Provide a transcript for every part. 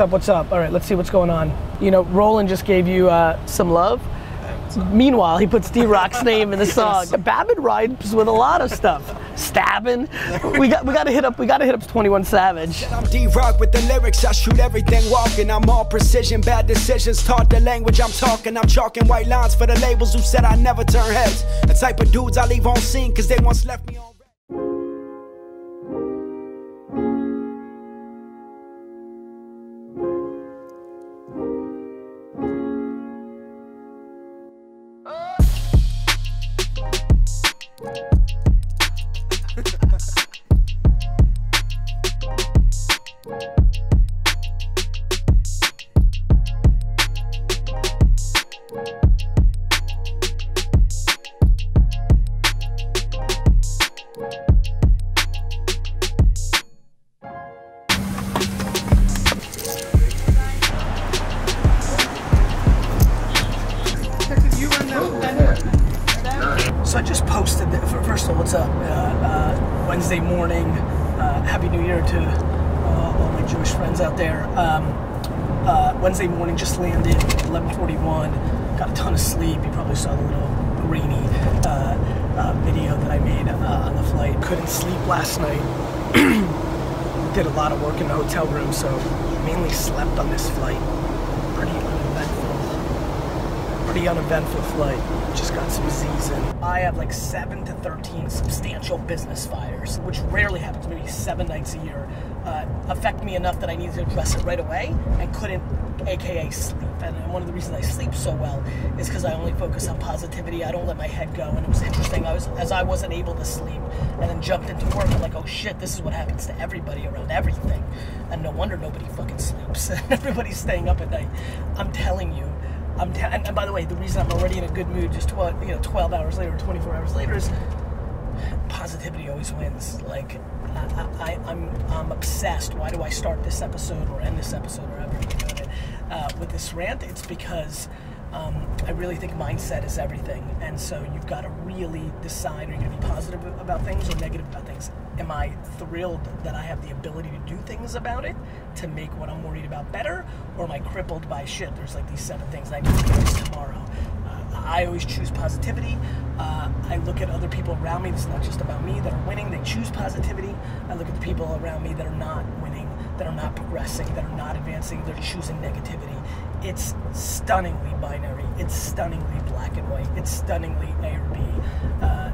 What's up? What's up? All right, let's see what's going on. You know, Rowlan just gave you uh, some love. Meanwhile, he puts D Rock's name in the song. Babin rides with a lot of stuff. Stabbing. We got we got to hit up. We got to hit up 21 Savage. I'm D-Rock with the lyrics, I shoot everything walking. I'm all precision, bad decisions, taught the language I'm talking. I'm chalking white lines for the labels who said I never turn heads. The type of dudes I leave on scene, cause they once left me on So I just posted. The, first of all, what's up? Uh, uh, Wednesday morning. Uh, Happy New Year to uh, all my Jewish friends out there. Um, uh, Wednesday morning, just landed. 11:41. Got a ton of sleep. You probably saw the little rainy uh, video that I made uh, on the flight. Couldn't sleep last night. Did a lot of work in the hotel room, so mainly slept on this flight. Pretty uneventful pretty uneventful flight. Just got some Z's in. I have like 7 to 13 substantial business fires, which rarely happens, maybe seven nights a year, uh, affect me enough that I needed to address it right away and couldn't, aka sleep. And one of the reasons I sleep so well is because I only focus on positivity. I don't let my head go. And it was interesting. I was as I wasn't able to sleep and then jumped into work. I'm like, oh shit, this is what happens to everybody around everything. And no wonder nobody fucking sleeps. Everybody's staying up at night. I'm telling you, I'm and, by the way, the reason I'm already in a good mood just 12, you know, 12 hours later, 24 hours later is positivity always wins. Like, I, I, I'm, I'm obsessed. Why do I start this episode or end this episode or ever uh, with this rant? It's because um, I really think mindset is everything. And so you've got to really decide are you going to be positive about things or negative about things? Am I thrilled that I have the ability to do things about it to make what I'm worried about better? Or am I crippled by shit? There's like these seven things I need to fix tomorrow. Uh, I always choose positivity. Uh, I look at other people around me. This is not just about me that are winning. They choose positivity. I look at the people around me that are not winning, that are not progressing, that are not advancing. They're choosing negativity. It's stunningly binary. It's stunningly black and white. It's stunningly A or B. Uh,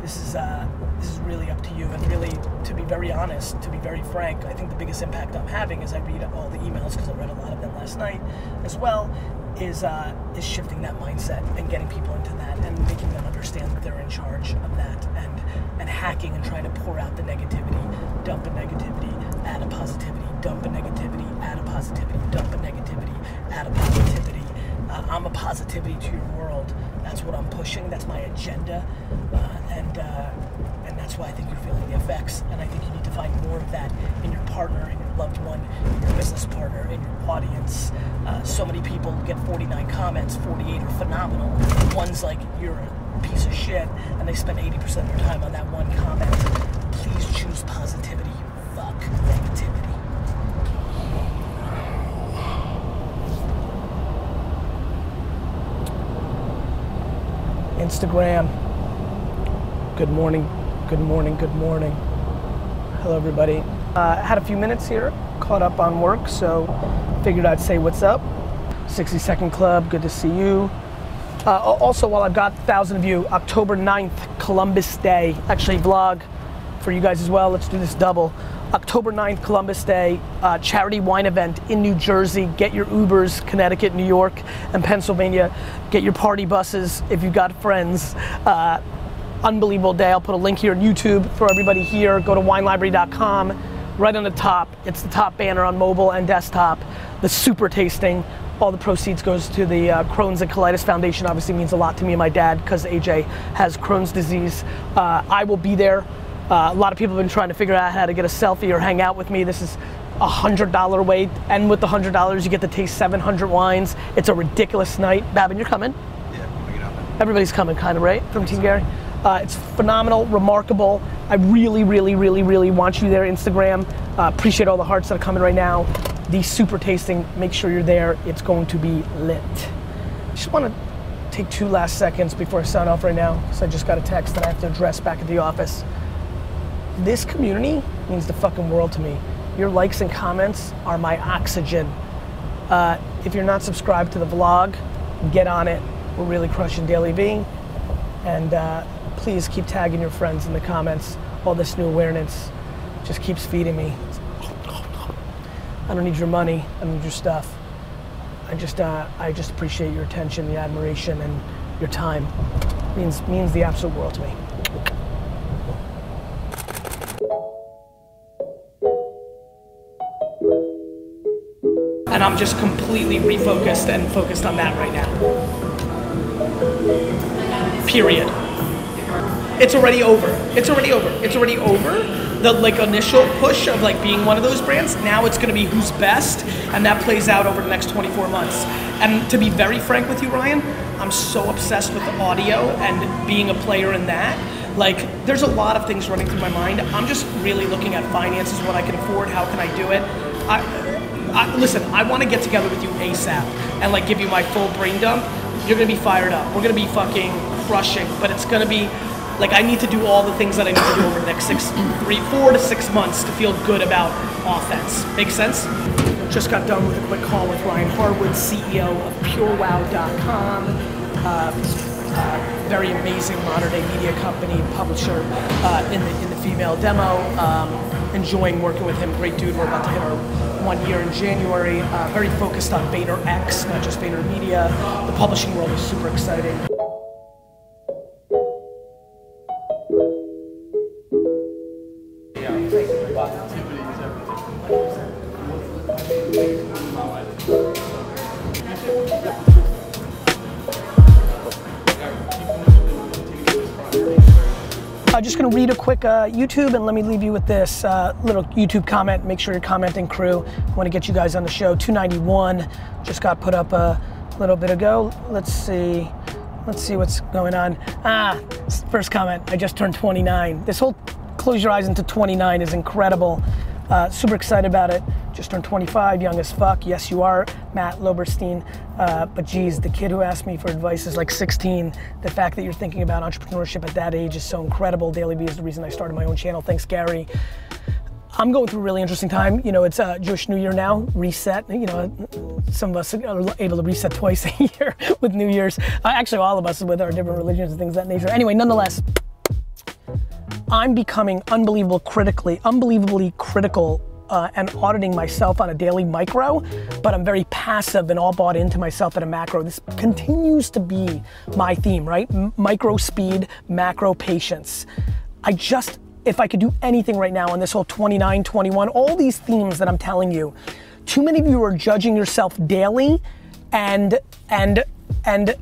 this is uh, this is really up to you. And really, to be very honest, to be very frank, I think the biggest impact I'm having as I read all the emails because I read a lot of them last night as well. Is uh, is shifting that mindset and getting people into that and making them understand that they're in charge of that and and hacking and trying to pour out the negativity, dump a negativity, add a positivity, dump a negativity, add a positivity, dump a negativity, add a positivity. Uh, I'm a positivity to your world. That's what I'm pushing. That's my agenda, uh, and uh, and that's why I think you're feeling the effects. And I think you need to find more of that in your partner, in your loved one, in your business partner, in your audience. Uh, so many people get 49 comments, 48 are phenomenal. One's like you're a piece of shit, and they spend 80% of their time on that one comment. Please choose positivity. Fuck negativity. Instagram. Good morning, good morning, good morning. Hello, everybody. Uh, had a few minutes here, caught up on work, so figured I'd say what's up. 60 Second Club, good to see you. Uh, also, while I've got 1,000 of you, October 9th, Columbus Day. Actually, vlog for you guys as well. Let's do this double. October 9th, Columbus Day, uh, charity wine event in New Jersey. Get your Ubers, Connecticut, New York, and Pennsylvania. Get your party buses if you've got friends. Uh, unbelievable day. I'll put a link here on YouTube for everybody here. Go to winelibrary.com. Right on the top, it's the top banner on mobile and desktop. The super tasting. All the proceeds goes to the uh, Crohn's and Colitis Foundation. Obviously means a lot to me and my dad because AJ has Crohn's disease. Uh, I will be there. Uh, a lot of people have been trying to figure out how to get a selfie or hang out with me. This is a hundred dollar way, and with the hundred dollars, you get to taste 700 wines. It's a ridiculous night. Babin, you're coming. Yeah, we get up. Everybody's coming, kind of, right? From Team Gary. Uh, it's phenomenal, remarkable. I really, really, really, really want you there. Instagram. Uh, appreciate all the hearts that are coming right now. the super tasting. Make sure you're there. It's going to be lit. Just want to take two last seconds before I sign off right now, because I just got a text that I have to address back at the office. This community means the fucking world to me. Your likes and comments are my oxygen. Uh, if you're not subscribed to the vlog, get on it. We're really crushing DailyVee. And uh, please keep tagging your friends in the comments. All this new awareness just keeps feeding me. I don't need your money. I need your stuff. I just, uh, I just appreciate your attention, the admiration, and your time. means means the absolute world to me. And I'm just completely refocused and focused on that right now. Period. It's already over. It's already over. It's already over. The like initial push of like being one of those brands. Now it's going to be who's best, and that plays out over the next 24 months. And to be very frank with you, Ryan, I'm so obsessed with the audio and being a player in that. Like, there's a lot of things running through my mind. I'm just really looking at finances, what I can afford, how can I do it. I, I, listen, I want to get together with you ASAP and like give you my full brain dump. You're gonna be fired up. We're gonna be fucking crushing, but it's gonna be like I need to do all the things that I need to do over the next six, three, four to six months to feel good about offense. Make sense? Just got done with a quick call with Ryan Harwood, CEO of PureWow.com. Uh, uh, very amazing modern day media company, publisher uh, in the in the female demo. Um, enjoying working with him. Great dude. We're about to hit our one year in January. Uh, very focused on VaynerX, not just VaynerMedia. The publishing world is super exciting. I'm just gonna read a quick uh, YouTube and let me leave you with this uh, little YouTube comment. Make sure you're commenting, crew. Want to get you guys on the show. 291 just got put up a little bit ago. Let's see. Let's see what's going on. Ah, first comment. I just turned 29. This whole close your eyes into 29 is incredible. Uh, super excited about it. Just turned 25, young as fuck. Yes, you are, Matt Loberstein. Uh, but geez, the kid who asked me for advice is like 16. The fact that you're thinking about entrepreneurship at that age is so incredible. DailyVee is the reason I started my own channel. Thanks, Gary. I'm going through a really interesting time. You know, it's uh, Jewish New Year now, reset. You know, some of us are able to reset twice a year with New Year's. Uh, actually, all of us with our different religions and things of that nature. Anyway, nonetheless, I'm becoming unbelievable critically, unbelievably critical uh, and auditing myself on a daily micro, but I'm very passive and all bought into myself at a macro. This continues to be my theme, right? M- micro speed, macro patience. I just, if I could do anything right now on this whole 29, 21, all these themes that I'm telling you, too many of you are judging yourself daily and, and, and,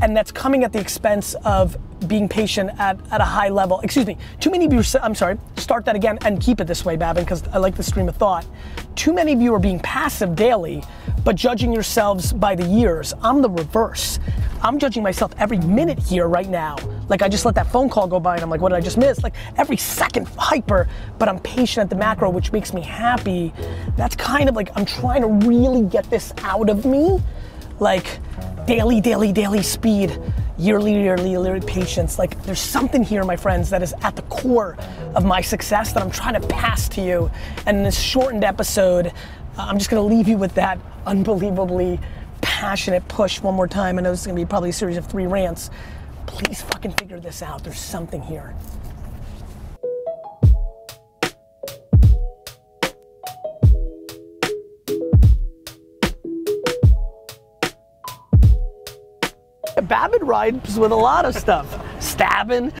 and that's coming at the expense of being patient at, at a high level. Excuse me, too many of you, I'm sorry, start that again and keep it this way, Babin, because I like the stream of thought. Too many of you are being passive daily, but judging yourselves by the years. I'm the reverse. I'm judging myself every minute here right now. Like I just let that phone call go by and I'm like, what did I just miss? Like every second hyper, but I'm patient at the macro, which makes me happy. That's kind of like, I'm trying to really get this out of me. Like daily, daily, daily speed yearly, yearly, yearly patience. Like there's something here, my friends, that is at the core of my success that I'm trying to pass to you. And in this shortened episode, I'm just gonna leave you with that unbelievably passionate push one more time. I know this is gonna be probably a series of three rants. Please fucking figure this out. There's something here. Babin rides with a lot of stuff. Stabbing.